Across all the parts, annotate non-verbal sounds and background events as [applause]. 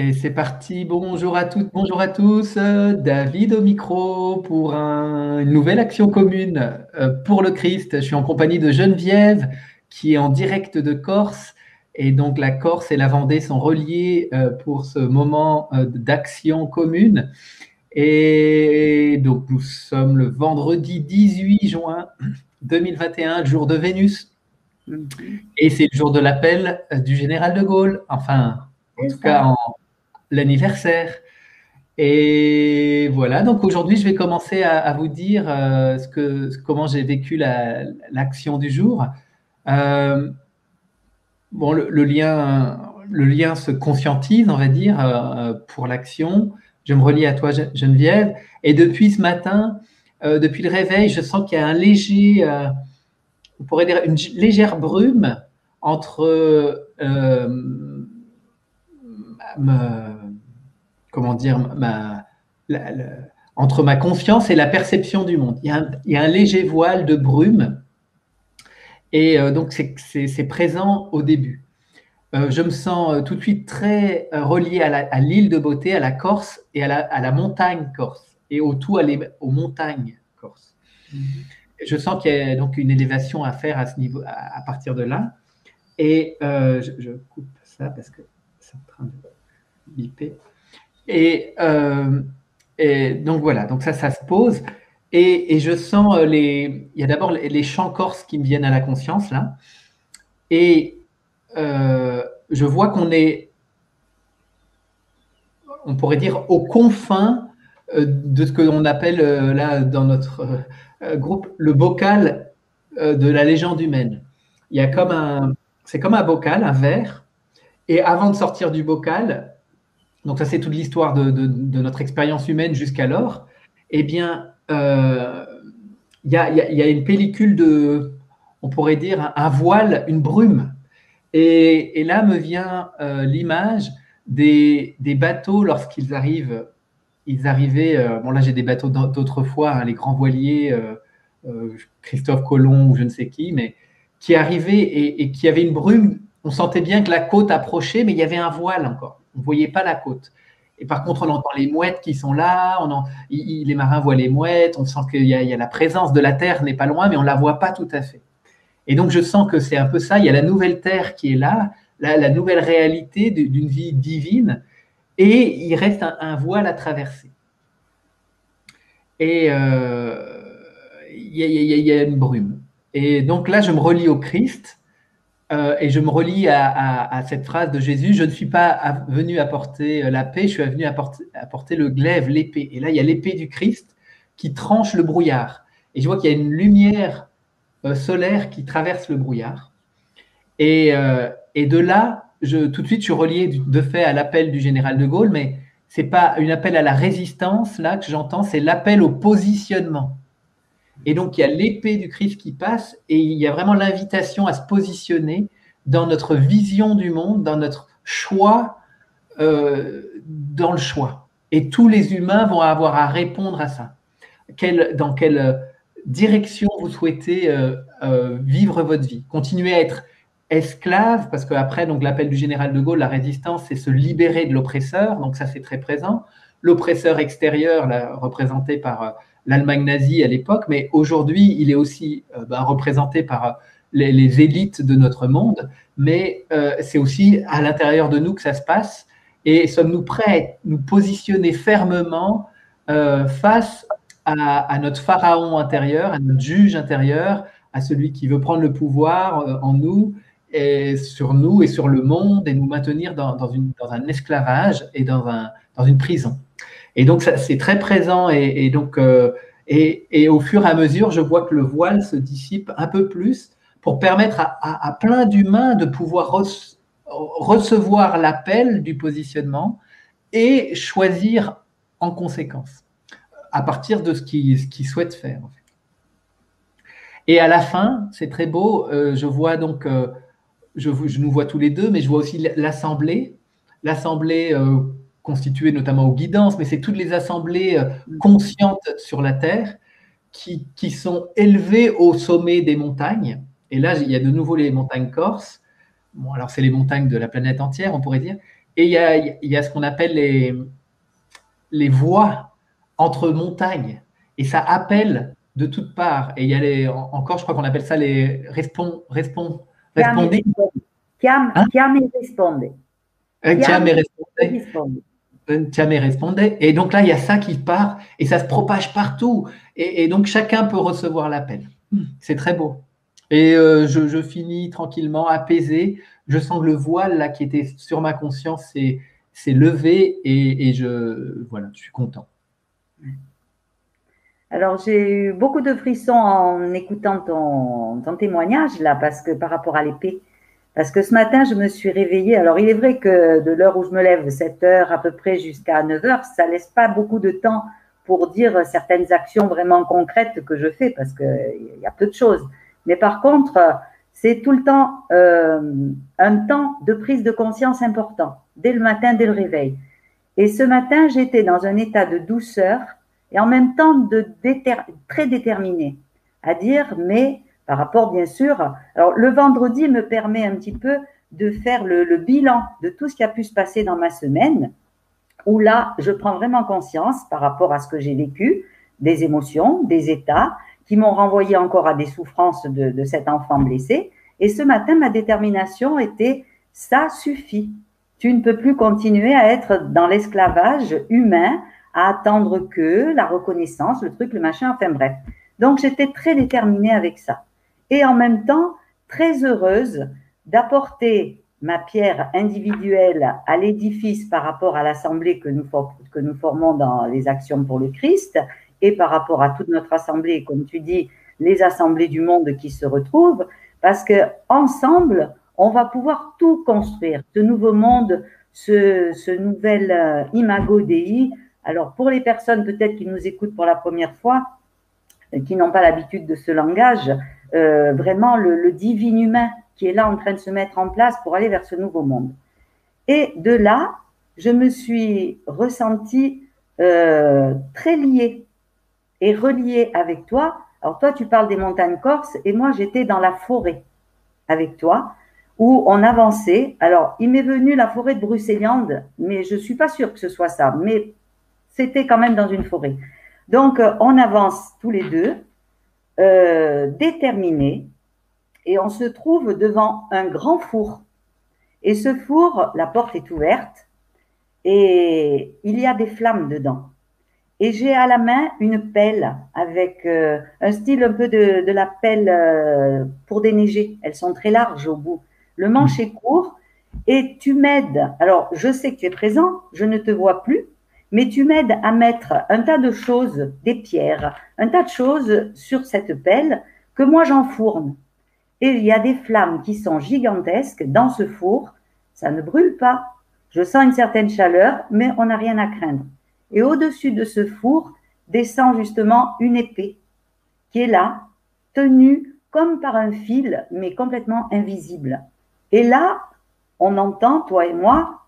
Et c'est parti. Bonjour à toutes, bonjour à tous. David au micro pour une nouvelle action commune euh, pour le Christ. Je suis en compagnie de Geneviève qui est en direct de Corse. Et donc la Corse et la Vendée sont reliés euh, pour ce moment euh, d'action commune. Et donc nous sommes le vendredi 18 juin 2021, jour de Vénus. Mm-hmm. Et c'est le jour de l'appel du général de Gaulle. Enfin, en tout cas en, l'anniversaire. Et voilà, donc aujourd'hui, je vais commencer à, vous dire euh, ce que, comment j'ai vécu l'action du jour. Euh, bon, le, lien, le lien se conscientise, on va dire, euh, pour l'action. Je me relie à toi, Geneviève. Et depuis ce matin, depuis le réveil, je sens qu'il y a un léger, on pourrait dire une légère brume entre comment dire, ma, entre ma confiance et la perception du monde. Il y a un, léger voile de brume et euh, donc c'est présent au début. Euh, je me sens euh, tout de suite très relié à l'île de beauté, à la Corse et à la, montagne corse et au tout aux montagnes corse. Je sens qu'il y a donc une élévation à faire à ce niveau, à, partir de là. Et je, je, coupe ça parce que c'est en train de biper. Euh, et, donc voilà, donc ça, ça se pose. Et, je sens euh, les. Il y a d'abord les, chants corses qui me viennent à la conscience là. Et euh, je vois qu'on est, on pourrait dire, aux confins de ce que l'on appelle là dans notre groupe le bocal de la légende humaine. Il y a comme un, c'est comme un bocal, un verre, et avant de sortir du bocal, donc ça c'est toute l'histoire de, notre expérience humaine jusqu'alors, eh bien, euh, il y, a, une pellicule de, on pourrait dire, un, voile, une brume. Et, là me vient euh, l'image des, bateaux lorsqu'ils arrivent. Ils arrivaient, euh, bon là j'ai des bateaux d'autrefois, hein, les grands voiliers, Christophe Colomb ou je ne sais qui, mais qui arrivaient et, et qui avaient une brume. On sentait bien que la côte approchait, mais il y avait un voile encore on ne voyait pas la côte. Et par contre, on entend les mouettes qui sont là, les marins voient les mouettes, on sent qu'il y, a la présence de la Terre n'est pas loin, mais on ne la voit pas tout à fait. Et donc, je sens que c'est un peu ça, il y a la nouvelle Terre qui est là, la, nouvelle réalité d'une vie divine, et il reste un, voile à traverser. Et euh, il y, a une brume. Et donc là, je me relie au Christ, euh, et je me relie à, cette phrase de Jésus, je ne suis pas venu apporter euh, la paix, je suis venu apporter, apporter le glaive, l'épée. Et là, il y a l'épée du Christ qui tranche le brouillard. Et je vois qu'il y a une lumière euh, solaire qui traverse le brouillard. Et, de là, je, tout de suite, je suis relié de fait à l'appel du général de Gaulle, mais ce n'est pas un appel à la résistance, là, que j'entends, c'est l'appel au positionnement. Et donc, il y a l'épée du Christ qui passe et il y a vraiment l'invitation à se positionner dans notre vision du monde, dans notre choix, euh, dans le choix. Et tous les humains vont avoir à répondre à ça. dans quelle direction vous souhaitez euh, euh, vivre votre vie? Continuer à être esclave, parce qu'après, l'appel du général de Gaulle, la résistance, c'est se libérer de l'oppresseur, donc ça c'est très présent. L'oppresseur extérieur, représenté par l'Allemagne nazie à l'époque, mais aujourd'hui, il est aussi euh, bah, représenté par les, élites de notre monde, mais euh, c'est aussi à l'intérieur de nous que ça se passe. Et sommes-nous prêts à nous positionner fermement euh, face à, notre pharaon intérieur, à notre juge intérieur, à celui qui veut prendre le pouvoir en nous et sur nous et sur le monde et nous maintenir dans, un esclavage et dans une prison? Et donc, c'est très présent. Et, donc, euh, et, au fur et à mesure, je vois que le voile se dissipe un peu plus pour permettre à, plein d'humains de pouvoir recevoir l'appel du positionnement et choisir en conséquence, à partir de ce qu'ils souhaitent faire. Et à la fin, c'est très beau, euh, je vois donc, euh, je, je, nous vois tous les deux, mais je vois aussi l'Assemblée, l'Assemblée constituées notamment aux guidances, mais c'est toutes les assemblées euh, conscientes sur la Terre qui, qui, sont élevées au sommet des montagnes. Et là, il y a de nouveau les montagnes corses. Bon, alors c'est les montagnes de la planète entière, on pourrait dire. Et il y a, il y a ce qu'on appelle les, les voies entre montagnes. Et ça appelle de toutes parts. Et il y a les, encore, je crois qu'on appelle ça les respond, respond, répondez. Chiam, hein? responde. Chiam et responde. Et donc là, il y a ça qui part et ça se propage partout. Et, donc chacun peut recevoir l'appel. C'est très beau. Et euh, je, finis tranquillement, apaisé. Je sens que le voile là qui était sur ma conscience s'est levé et, et, je voilà, je suis content. Alors, j'ai eu beaucoup de frissons en écoutant ton, témoignage, là, parce que par rapport à l'épée. Parce que ce matin, je me suis réveillée. Alors, il est vrai que de l'heure où je me lève, 7 heures à peu près jusqu'à 9 heures, ça laisse pas beaucoup de temps pour dire certaines actions vraiment concrètes que je fais, parce qu'il y a peu de choses. Mais par contre, c'est tout le temps euh, un temps de prise de conscience important, dès le matin, dès le réveil. Et ce matin, j'étais dans un état de douceur et en même temps de très déterminé à dire, mais par rapport bien sûr, alors le vendredi me permet un petit peu de faire le, bilan de tout ce qui a pu se passer dans ma semaine, où là, je prends vraiment conscience par rapport à ce que j'ai vécu, des émotions, des états qui m'ont renvoyé encore à des souffrances de, de cet enfant blessé. Et ce matin, ma détermination était, ça suffit. Tu ne peux plus continuer à être dans l'esclavage humain à attendre que la reconnaissance, le truc, le machin, enfin bref. Donc j'étais très déterminée avec ça. Et en même temps, très heureuse d'apporter ma pierre individuelle à l'édifice par rapport à l'assemblée que nous, formons dans les actions pour le Christ et par rapport à toute notre assemblée, comme tu dis, les assemblées du monde qui se retrouvent, parce que ensemble, on va pouvoir tout construire, ce nouveau monde, ce, ce nouvel euh, imago Dei, alors, pour les personnes peut-être qui nous écoutent pour la première fois, euh, qui n'ont pas l'habitude de ce langage, euh, vraiment le, divin humain qui est là en train de se mettre en place pour aller vers ce nouveau monde. Et de là, je me suis ressentie euh, très liée et reliée avec toi. Alors toi, tu parles des montagnes corses et moi, j'étais dans la forêt avec toi où on avançait. Alors, il m'est venu la forêt de Brusséliande, mais je suis pas sûre que ce soit ça. Mais c'était quand même dans une forêt. Donc, euh, on avance tous les deux, euh, déterminés, et on se trouve devant un grand four. Et ce four, la porte est ouverte, et il y a des flammes dedans. Et j'ai à la main une pelle avec euh, un style un peu de, de la pelle pour déneiger. Elles sont très larges au bout. Le manche est court et tu m'aides. Alors, je sais que tu es présent, je ne te vois plus, mais tu m'aides à mettre un tas de choses, des pierres, un tas de choses sur cette pelle que moi j'enfourne. Et il y a des flammes qui sont gigantesques dans ce four. Ça ne brûle pas. Je sens une certaine chaleur, mais on n'a rien à craindre. Et au-dessus de ce four descend justement une épée qui est là, tenue comme par un fil, mais complètement invisible. Et là, on entend, toi et moi,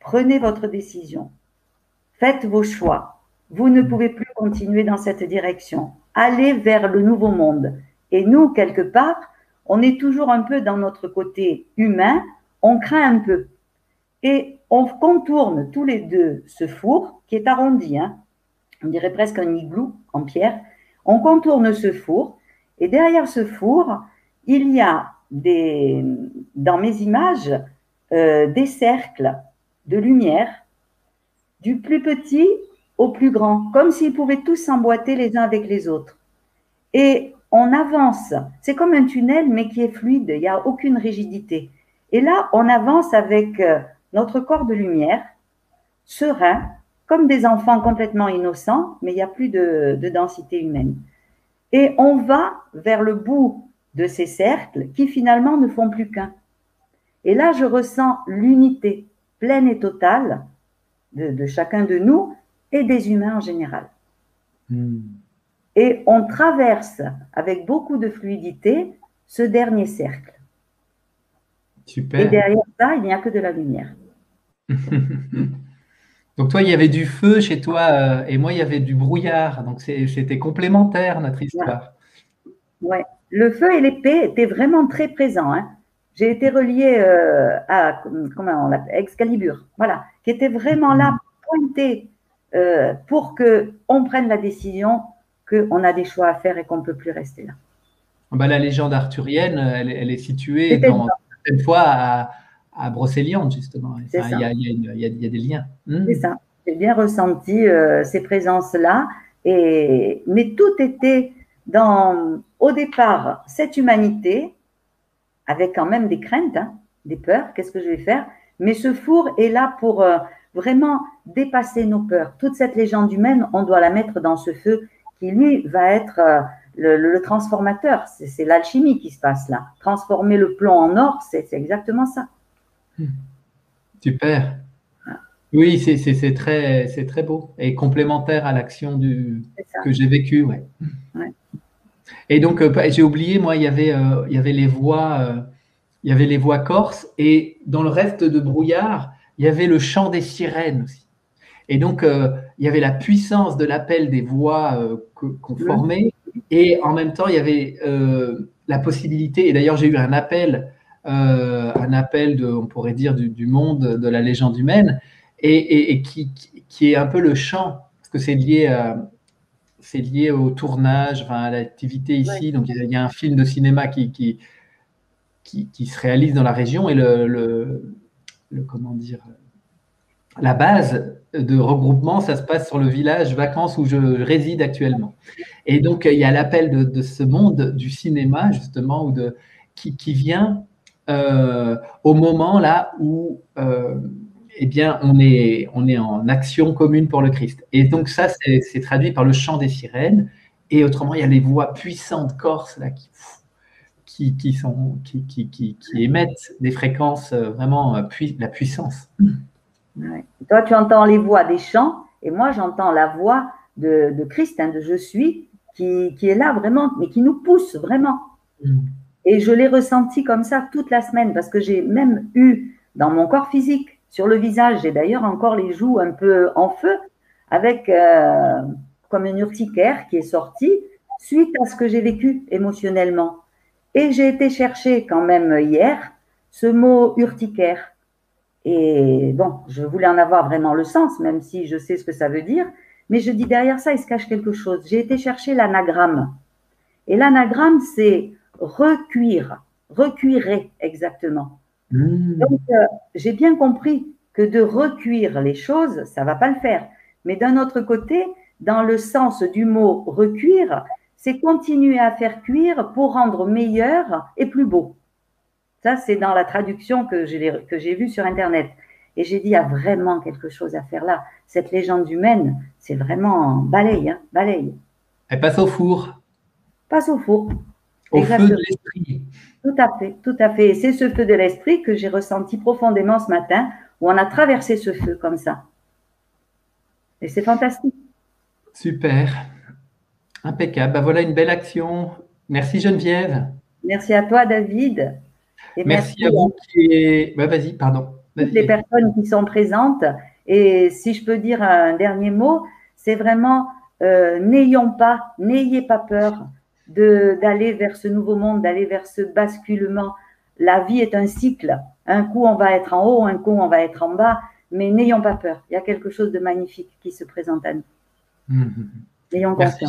prenez votre décision. Faites vos choix. Vous ne pouvez plus continuer dans cette direction. Allez vers le nouveau monde. Et nous, quelque part, on est toujours un peu dans notre côté humain, on craint un peu. Et on contourne tous les deux ce four qui est arrondi, hein. on dirait presque un igloo en pierre. On contourne ce four et derrière ce four, il y a des, dans mes images euh, des cercles de lumière du plus petit au plus grand, comme s'ils pouvaient tous s'emboîter les uns avec les autres. Et on avance, c'est comme un tunnel, mais qui est fluide, il n'y a aucune rigidité. Et là, on avance avec euh, notre corps de lumière, serein, comme des enfants complètement innocents, mais il n'y a plus de, de densité humaine. Et on va vers le bout de ces cercles qui finalement ne font plus qu'un. Et là, je ressens l'unité pleine et totale de, chacun de nous et des humains en général. Hmm. Et on traverse avec beaucoup de fluidité ce dernier cercle. Super. Et derrière ça, il n'y a que de la lumière. [laughs] donc toi, il y avait du feu chez toi euh, et moi, il y avait du brouillard. Donc c'était complémentaire notre histoire. Ouais. Le feu et l'épée étaient vraiment très présents. Hein. j'ai été reliée euh, à comment on Excalibur, voilà, qui était vraiment là, pointé euh, pour que on prenne la décision qu'on a des choix à faire et qu'on ne peut plus rester là. Ah bah, la légende arthurienne, elle, est située dans, cette fois à, à Brocéliande, justement. Il y, a des liens. Hmm. C'est ça. J'ai bien ressenti euh, ces présences-là. Et, mais tout était dans, au départ, cette humanité, avec quand même des craintes, hein, des peurs, qu'est-ce que je vais faire? Mais ce four est là pour euh, vraiment dépasser nos peurs. Toute cette légende humaine, on doit la mettre dans ce feu qui, lui, va être euh, le, transformateur. C'est l'alchimie qui se passe là. Transformer le plomb en or, c'est exactement ça. Hmm. Super. Ah. Oui, c'est très, très beau et complémentaire à l'action que j'ai vécue. Ouais. Et donc, euh, j'ai oublié, moi, il y avait, euh, il y avait les voix, euh, il y avait les voix corses, et dans le reste de brouillard, il y avait le chant des sirènes aussi. Et donc, il y avait la puissance de l'appel des voix qu'on formait, et en même temps, il y avait la possibilité, et d'ailleurs, j'ai eu un appel, un appel, de, on pourrait dire, du, monde de la légende humaine, et, qui, qui, est un peu le chant, parce que c'est lié à c'est lié au tournage, à l'activité ici. Donc, il y, a un film de cinéma qui, qui, qui, se réalise dans la région et le, comment dire, la base de regroupement, ça se passe sur le village vacances où je réside actuellement. Et donc, il y a l'appel de, ce monde du cinéma, justement, ou de, qui, qui vient euh, au moment là où euh, eh bien, on est, on est en action commune pour le Christ. Et donc ça, c'est traduit par le chant des sirènes. Et autrement, il y a les voix puissantes corses là, qui, qui, sont, qui, qui, émettent des fréquences euh, vraiment, euh, la puissance. Toi, tu entends les voix des chants, et moi, j'entends la voix de, de Christ, hein, de Je suis, qui, qui, est là vraiment, mais qui nous pousse vraiment. Mm. Et je l'ai ressenti comme ça toute la semaine, parce que j'ai même eu dans mon corps physique sur le visage. J'ai d'ailleurs encore les joues un peu en feu, avec euh, comme une urticaire qui est sortie suite à ce que j'ai vécu émotionnellement. Et j'ai été chercher quand même hier ce mot urticaire. Et bon, je voulais en avoir vraiment le sens, même si je sais ce que ça veut dire. Mais je dis derrière ça, il se cache quelque chose. J'ai été chercher l'anagramme. Et l'anagramme, c'est recuire, recuirer exactement. Mmh. Donc, euh, j'ai bien compris que de recuire les choses, ça va pas le faire. Mais d'un autre côté, dans le sens du mot recuire, c'est continuer à faire cuire pour rendre meilleur et plus beau. Ça, c'est dans la traduction que j'ai vue sur Internet. Et j'ai dit, il y a vraiment quelque chose à faire là. Cette légende humaine, c'est vraiment balaye, hein, balaye. Elle passe au four. Passe au four. Au feu de l'esprit. Tout à fait, tout à fait. Et c'est ce feu de l'esprit que j'ai ressenti profondément ce matin, où on a traversé ce feu comme ça. Et c'est fantastique. Super. Impeccable. Ben voilà une belle action. Merci Geneviève. Merci à toi David. Et merci, à vous qui vas-y, pardon. toutes les personnes qui sont présentes. Et si je peux dire un dernier mot, c'est vraiment euh, n'ayons pas, n'ayez pas peur d'aller vers ce nouveau monde, d'aller vers ce basculement. La vie est un cycle. Un coup, on va être en haut, un coup, on va être en bas, mais n'ayons pas peur. Il y a quelque chose de magnifique qui se présente à nous. Mmh. Ayons Merci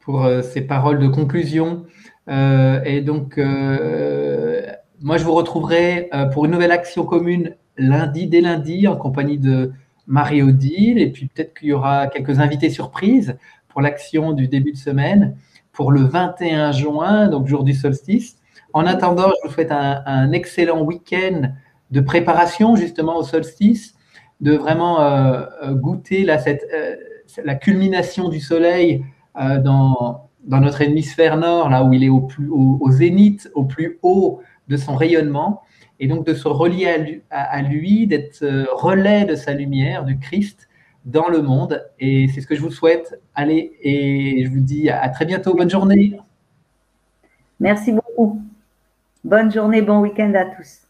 pour euh, ces paroles de conclusion. Euh, et donc, euh, moi, je vous retrouverai pour une nouvelle action commune lundi, dès lundi, en compagnie de Marie-Odile. Et puis, peut-être qu'il y aura quelques invités surprises pour l'action du début de semaine pour le 21 juin, donc jour du solstice. En attendant, je vous souhaite un, excellent week-end de préparation justement au solstice, de vraiment euh, goûter cette, euh, la culmination du soleil dans, dans, notre hémisphère nord, là où il est au, zénith, au plus haut de son rayonnement, et donc de se relier à lui d'être relais de sa lumière, du Christ, dans le monde. Et c'est ce que je vous souhaite. Allez, et je vous dis à très bientôt. Bonne journée. Merci beaucoup. Bonne journée, bon week-end à tous.